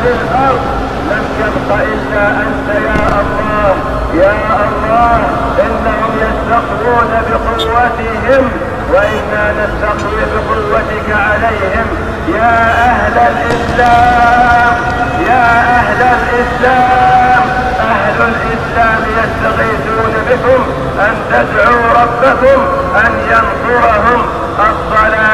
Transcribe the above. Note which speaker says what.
Speaker 1: أهل الأرض لم يبق إلا أنت يا الله يا الله إنهم يستقوون بقوتهم وإنا نستقوي بقوتك عليهم يا أهل الإسلام يا أهل الإسلام أهل الإسلام يستغيثون بكم أن تدعوا ربكم أن ينصرهم الصلاة